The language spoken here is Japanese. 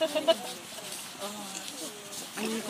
ああ、ありがとう。